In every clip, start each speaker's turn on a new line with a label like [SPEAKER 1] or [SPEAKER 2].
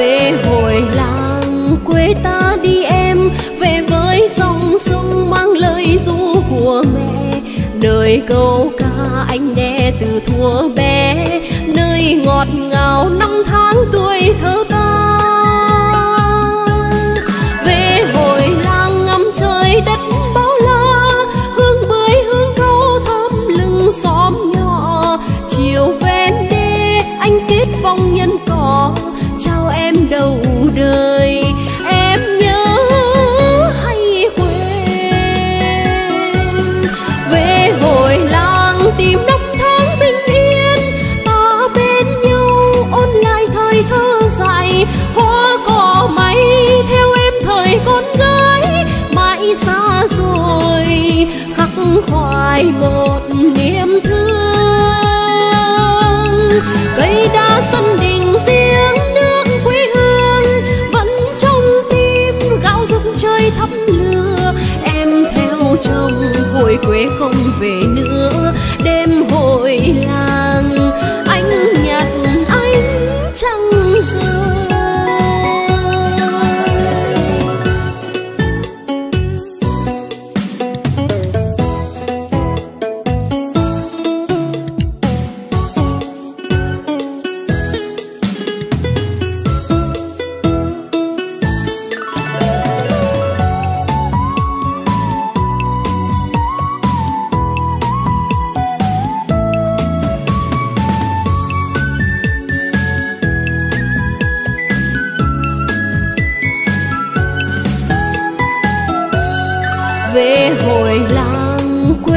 [SPEAKER 1] Về hồi lang quê ta đi em. Về với dòng sông mang lời ru của mẹ. Đời câu ca anh nghe từ thuở bé. Nơi ngọt ngào năm tháng tuổi thơ ta. Về hồi làng ngắm trời đất bao la. Hương bưởi hương câu thơm lưng xóm nhỏ. Chiều ven đê anh kết vòng nhân cỏ.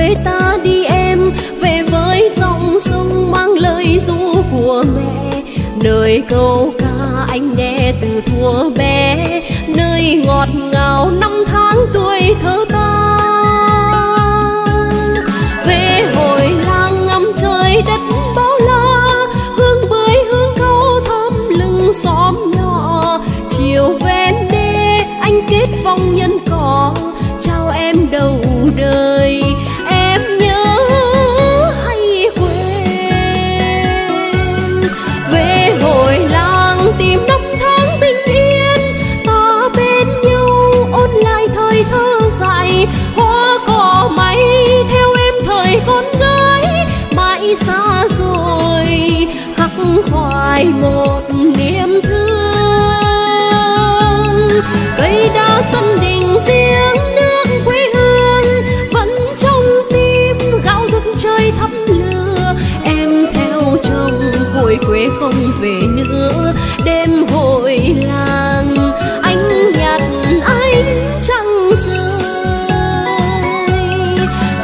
[SPEAKER 1] Quê ta đi em, về với dòng sông mang lời ru của mẹ. Nơi câu ca anh nghe từ thuở bé, nơi ngọt ngào năm không về nữa. Đêm hội làng anh nhặt ánh trăng rơi.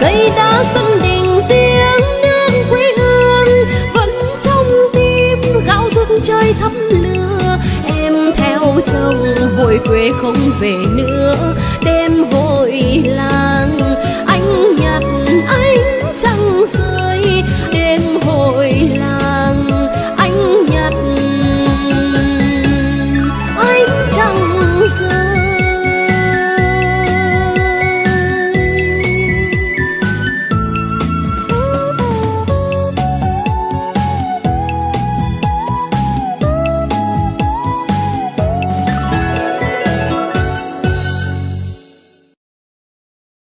[SPEAKER 1] Cây đa sân đình riêng nước quê hương, vẫn trong tim gạo rực trời thắm lửa. Em theo chồng hồi quê không về nữa.